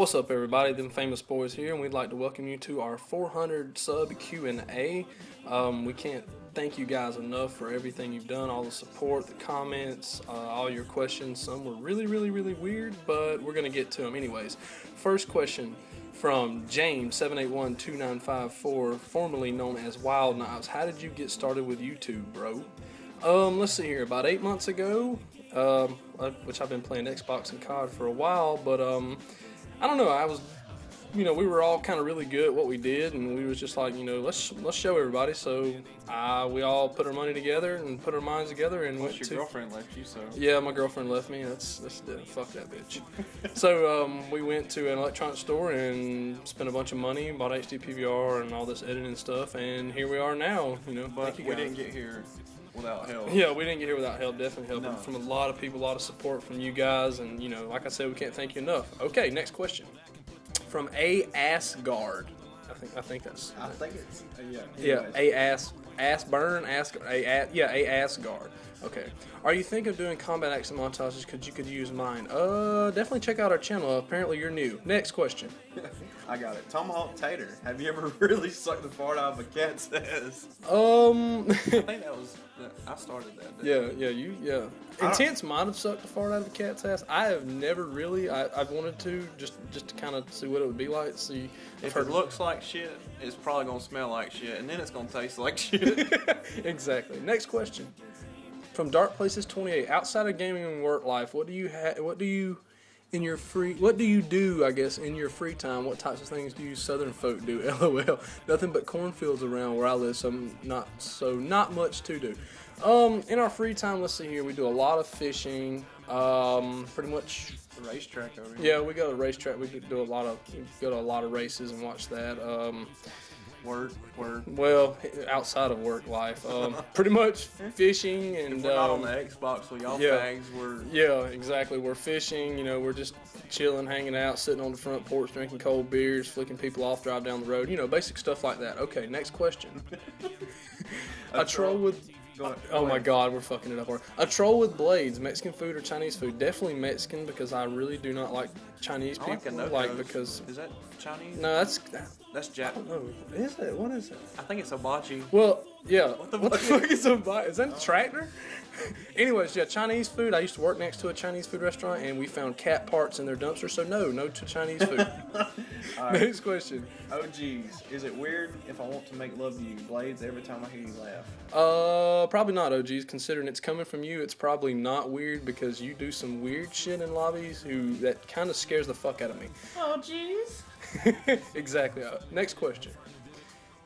What's up, everybody? Them famous boys here, and we'd like to welcome you to our 400 sub Q and A. Um, we can't thank you guys enough for everything you've done, all the support, the comments, uh, all your questions. Some were really, really, really weird, but we're gonna get to them anyways. First question from James seven eight one two nine five four, formerly known as Wild Knives. How did you get started with YouTube, bro? Um, let's see here. About eight months ago, um, which I've been playing Xbox and COD for a while, but um, I don't know. I was, you know, we were all kind of really good at what we did, and we was just like, you know, let's let's show everybody. So uh, we all put our money together and put our minds together and Once went your to. girlfriend left you, so Yeah, my girlfriend left me. That's that's the fuck that bitch. so um, we went to an electronic store and spent a bunch of money, bought HD PVR and all this editing stuff, and here we are now. You know, but thank you we guys. didn't get here without help. Yeah, we didn't get here without help. Definitely help No. from a lot of people, a lot of support from you guys, and you know, like I said, we can't thank you enough. Okay, next question from A Asgard. I think I think that's I think it's uh, yeah. yeah. A ass ass burn ask a, a yeah a Asgard. Okay. Are you thinking of doing combat action montages? Cause you could use mine. Uh, definitely check out our channel. Apparently you're new. Next question. I got it. Tomahawk Tater. Have you ever really sucked the fart out of a cat's ass? Um. I think that was. I started that. Day. Yeah, yeah, you, yeah. Intense might have sucked the fart out of a cat's ass. I have never really. I, I've wanted to just just to kind of see what it would be like. See If it looks like shit, it's probably gonna smell like shit, and then it's gonna taste like shit. exactly. Next question from Dark Places 28. Outside of gaming and work life, what do you have? What do you in your free? What do you do? I guess in your free time, what types of things do you Southern folk do? LOL. Nothing but cornfields around where I live, so I'm not so not much to do. Um, in our free time, let's see here. We do a lot of fishing. Um, pretty much the racetrack over here. Yeah, we go to the racetrack. We do a lot of go to a lot of races and watch that. Um, Word, work. well, outside of work life, um, pretty much fishing and If we're not on um, the Xbox, so y'all yeah. fags were. yeah, exactly. We're fishing. You know, we're just chilling, hanging out, sitting on the front porch, drinking cold beers, flicking people off, drive down the road. You know, basic stuff like that. Okay, next question. a troll with Go. Oh my god, we're fucking it up. A troll with blades, Mexican food or Chinese food? Definitely Mexican because I really do not like Chinese I like people. a Like because is that Chinese? no, that's That's Jap. no. Is it? What is it? I think it's hibachi. Well, yeah. What the the, fuck? fuck is a bike? Is that a tractor? Anyways, yeah, Chinese food. I used to work next to a Chinese food restaurant, and we found cat parts in their dumpster. So no, no to Chinese food. Next question. Oh geez, is it weird if I want to make love to you, Blades, every time I hear you laugh? Uh, probably not. Oh OGs, considering it's coming from you, it's probably not weird because you do some weird shit in lobbies. Who that kind of scares the fuck out of me. Oh jeez. exactly. Uh, next question.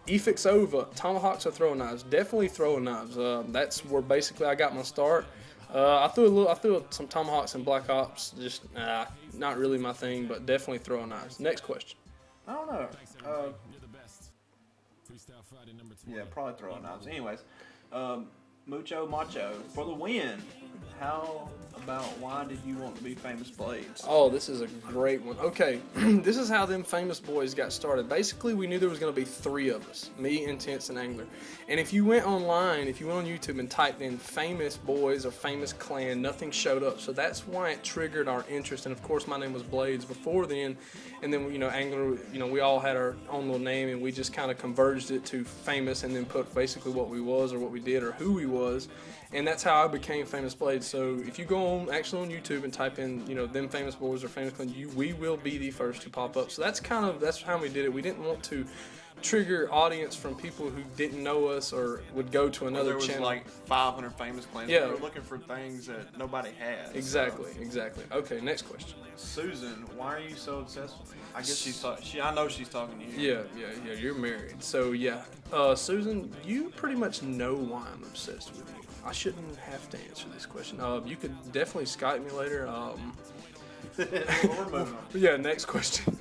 Efix over. Tomahawks or throwing knives? Definitely throwing knives. Uh, that's where basically I got my start. Uh, I threw a little. I threw some tomahawks and black ops. Just uh, not really my thing, but definitely throwing knives. Next question. I don't know. Uh, yeah, probably throwing knives. Anyways, um, Mucho Macho for the win. How about why did you want to be famous Blades? Oh, this is a great one. Okay, this is how them famous boys got started. Basically, we knew there was going to be three of us me, Intense, and Angler. And if you went online, if you went on YouTube and typed in famous boys or famous clan, nothing showed up. So that's why it triggered our interest. And of course, my name was Blades before then. And then, you know, Angler, you know, we all had our own little name and we just kind of converged it to famous and then put basically what we was or what we did or who we was. And that's how I became Famous Blades. So if you go on actually on YouTube and type in, you know, them famous boys or famous clan, you we will be the first to pop up. So that's kind of that's how we did it. We didn't want to trigger audience from people who didn't know us or would go to another there was channel. like 500 famous clans. Yeah. We were looking for things that nobody had. exactly, exactly. Okay, next question. Susan, why are you so obsessed with me? I guess she's talking. She, I know she's talking to you. Yeah, yeah, yeah. You're married, so yeah. Uh, Susan, you pretty much know why I'm obsessed with you. I shouldn't have to answer this question. Uh, you could definitely Skype me later. Um, We're moving on. Yeah, next question.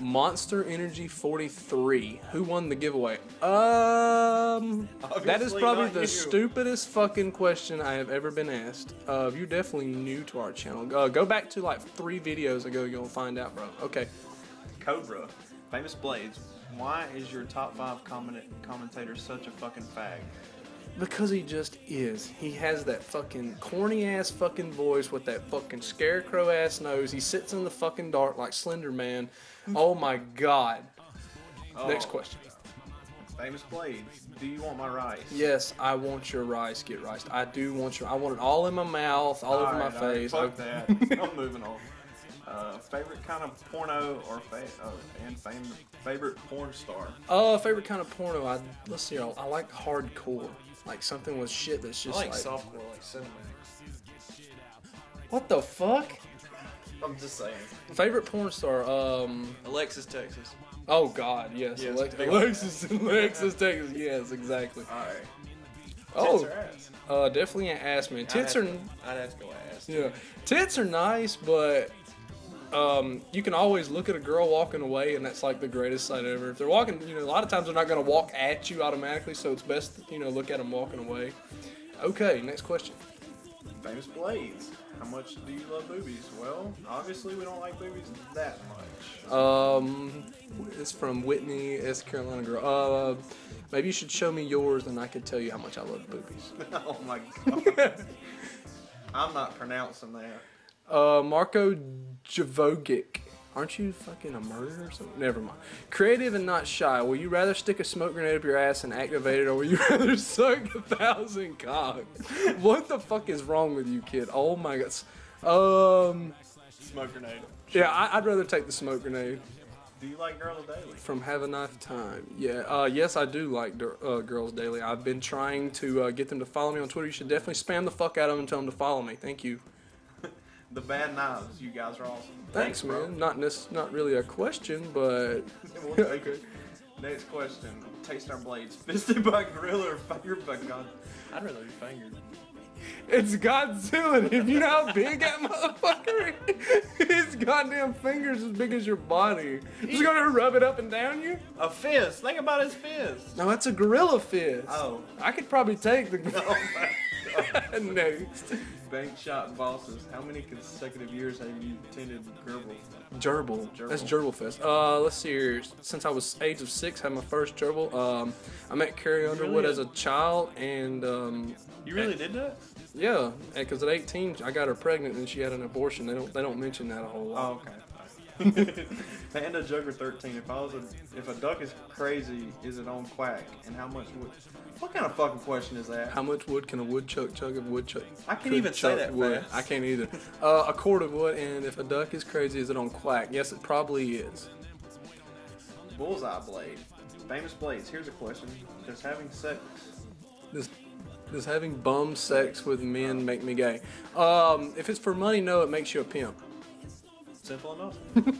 Monster Energy 43. Who won the giveaway? Um, that is probably the you. stupidest fucking question I have ever been asked. Uh, you're definitely new to our channel. Uh, go back to like three videos ago, you'll find out, bro. Okay. Cobra, famous Blades. Why is your top five comment- commentator such a fucking fag? Because he just is. He has that fucking corny ass fucking voice with that fucking scarecrow ass nose. He sits in the fucking dark like Slender Man. Oh my god. Next Oh, question. Famous Blades. Do you want my rice? Yes, I want your rice. Get rice. I do want your. I want it all in my mouth, all, over my Alright, alright, face. Fuck I- that. I'm moving on. Uh, favorite kind of porno or fa- uh, and fam- favorite porn star? Uh, favorite kind of porno. I let's see. I, I like hardcore, like something with shit that's I just like like. softcore, like Cinemax. What the fuck? I'm just saying. Favorite porn star. Um. Alexis, Texas. Oh God, yes. Yes, Alex- Alexis, Alexis, Texas. Yes, exactly. Alright. Oh, ass? uh, definitely an ass man. Tits I'd are. have to- I'd have to go ass. Yeah, tits are nice, but um, you can always look at a girl walking away, and that's like the greatest sight ever. If they're walking, you know, a lot of times they're not going to walk at you automatically, so it's best, you know, look at them walking away. Okay, next question. Famous Blades. How much do you love boobies? Well, obviously we don't like boobies that much. Um, it's from Whitney, S. Carolina girl. Uh, maybe you should show me yours, and I could tell you how much I love boobies. oh my god. I'm not pronouncing that. Uh, Marco Javogic. Aren't you fucking a murderer or something? Never mind. Creative and not shy. Will you rather stick a smoke grenade up your ass and activate it, or will you rather suck a thousand cocks? What the fuck is wrong with you, kid? Oh my god. Um, Smoke grenade. yeah, I, I'd rather take the smoke grenade Do you like Girls Daily? from Have a Knife Time. Yeah, uh, yes, I do like uh, Girls Daily. I've been trying to uh, get them to follow me on Twitter. You should definitely spam the fuck out of them and tell them to follow me. Thank you. The Bad Knives. You guys are awesome. Thanks, bro. man. Not nec- not really a question, but We'll take it. Next question. Taste our blades. Fisted by gorilla or fingered by God? I'd rather be fingered. It's Godzilla. and If you know how big that motherfucker is, his goddamn fingers as big as your body. Just gonna rub it up and down you? A fist. Think about his fist. No, that's a gorilla fist. Oh. I could probably take the Oh my god. next. Bank shot bosses. How many consecutive years have you attended Gerbil? Gerbil. Gerbil. That's Gerbil Fest. Uh, let's see here. Since I was age of six, had my first Gerbil. Um, I met Carrie Underwood really? as a child, and um, You really did that? yeah, because at 18 I got her pregnant and she had an abortion. They don't they don't mention that a whole lot. Oh, okay. Panda Jugger 13. If I was a, if a duck is crazy, is it on quack? And how much wood? What kind of fucking question is that? How much wood can a woodchuck chug of woodchuck? I can't even say that wood? fast. I can't either. Uh, a quart of wood, and if a duck is crazy, is it on quack? Yes, it probably is. Bullseye blade. Famous blades. Here's a question. Does having sex? Does, does having bum sex with men make me gay? Um, if it's for money, no, it makes you a pimp. Simple enough.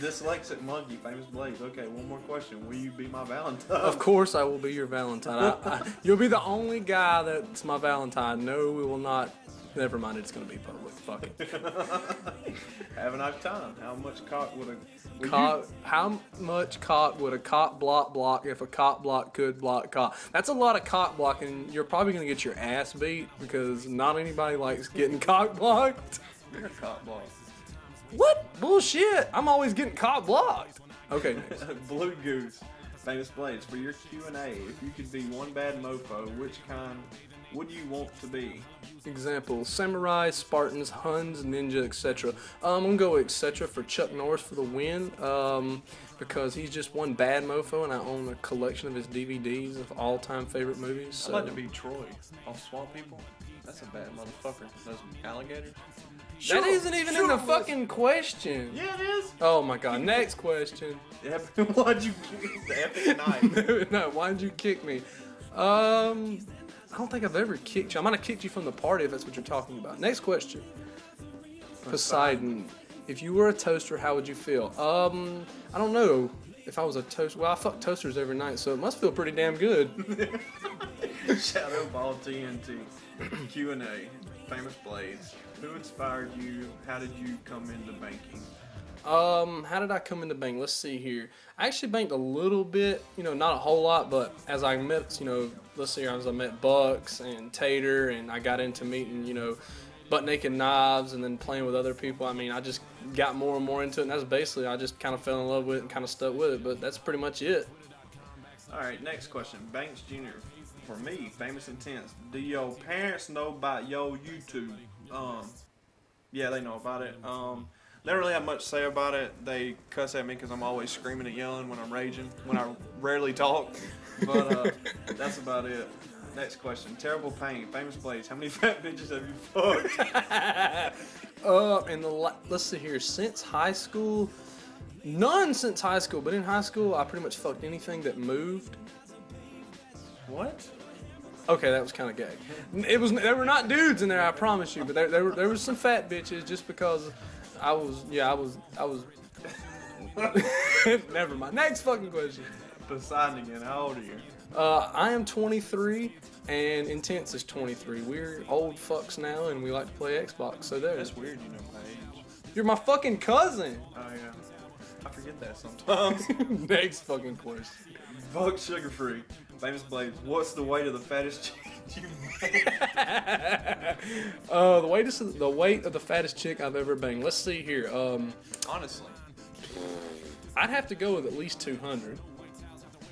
Dyslexic monkey. Famous blades. Okay, one more question. Will you be my Valentine? Of course, I will be your Valentine. I, I, you'll be the only guy that's my Valentine. No, we will not. Never mind, it's gonna be public. Fuck it. Have a nice time. How much cock would a you- how much cock would a cock block block if a cock block could block cock? That's a lot of cock blocking. You're probably gonna get your ass beat because not anybody likes getting cock blocked. You're a cop block. What bullshit? I'm always getting caught blocked. Okay, next. Blue Goose, famous blades. For your Q and A, if you could be one bad mofo, which kind would you want to be? Example: Samurai, Spartans, Huns, Ninja, etc. Um, I'm gonna go etc. for Chuck Norris for the win. Um, because he's just one bad mofo, and I own a collection of his DVDs of all-time favorite movies. So. I'd like to be Troy off Swamp People. That's a bad motherfucker. Those alligators. that isn't even in the fucking question. Yeah, it is. Oh my god. Next question. Why'd you get the epic knife? no, why'd you kick me? Um, I don't think I've ever kicked you. I might have kicked you from the party if that's what you're talking about. Next question. Poseidon. If you were a toaster, how would you feel? Um, I don't know. If I was a toaster, well, I fuck toasters every night, so it must feel pretty damn good. Shadow Ball TNT. Q and A. Famous blades. Who inspired you? How did you come into banking? Um, how did I come into bank? Let's see here. I actually banked a little bit, you know, not a whole lot, but as I met, you know, let's see here, as I met Bucks and Tater, and I got into meeting, you know, butt naked knives, and then playing with other people. I mean, I just got more and more into it, and that's basically I just kind of fell in love with it and kind of stuck with it. But that's pretty much it. All right, next question. Banks Jr. for me, famous intense. Do your parents know about your YouTube? Um, yeah, they know about it. Um, they don't really have much to say about it. They cuss at me because I'm always screaming and yelling when I'm raging, when I rarely talk. But uh, that's about it. Next question. Terrible pain. Famous Blades. How many fat bitches have you fucked? Uh, in the la- let's see here, since high school, none since high school. But in high school, I pretty much fucked anything that moved. what? Okay, that was kind of gay. It was. There were not dudes in there, I promise you. But there, there were there was some fat bitches just because I was. Yeah, I was. I was. Never mind. Next fucking question. Poseidon again. How old are you? Uh, I am 23 and Intense is 23. We're old fucks now and we like to play Xbox. So there. That's weird. You know my age. You're my fucking cousin. Oh yeah. I forget that sometimes. Next fucking question. Fuck sugar free. Famous Blades. What's the weight of the fattest chick you uh, the weight of the weight of the fattest chick I've ever banged. Let's see here. Um, Honestly. I'd have to go with at least 200.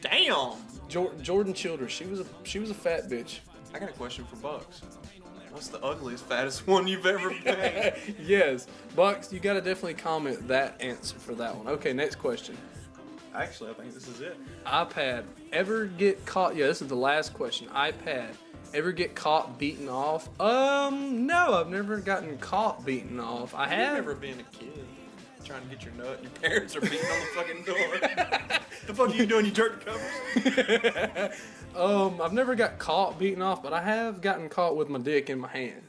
Damn. Jor- Jordan Childress. She was a she was a fat bitch. I got a question for Bucks. What's the ugliest, fattest one you've ever been? yes, Bucks. You got to definitely comment that answer for that one. Okay, next question. Actually, I think this is it. iPad ever get caught? Yeah, this is the last question. iPad ever get caught beaten off? Um, no, I've never gotten caught beaten off. I You've never been a kid trying to get your nut. Your parents are beating on the fucking door. the fuck are you doing? You jerk the covers? Um, I've never got caught beaten off, but I have gotten caught with my dick in my hand.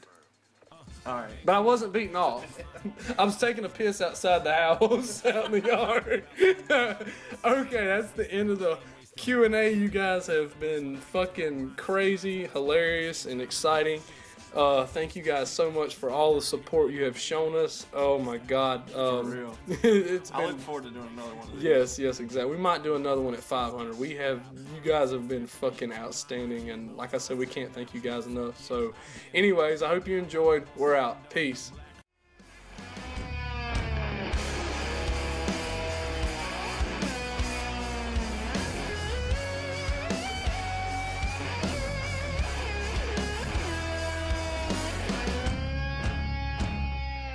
Right. But I wasn't beaten off. I was taking a piss outside the house, out in the yard. okay, that's the end of the Q and A. You guys have been fucking crazy, hilarious, and exciting. Uh, thank you guys so much for all the support you have shown us. Oh my God, um, real. it's I been look forward to doing another one. Of these. Yes, yes, exactly. We might do another one at 500. We have, you guys have been fucking outstanding, and like I said, we can't thank you guys enough. So, anyways, I hope you enjoyed. We're out. Peace.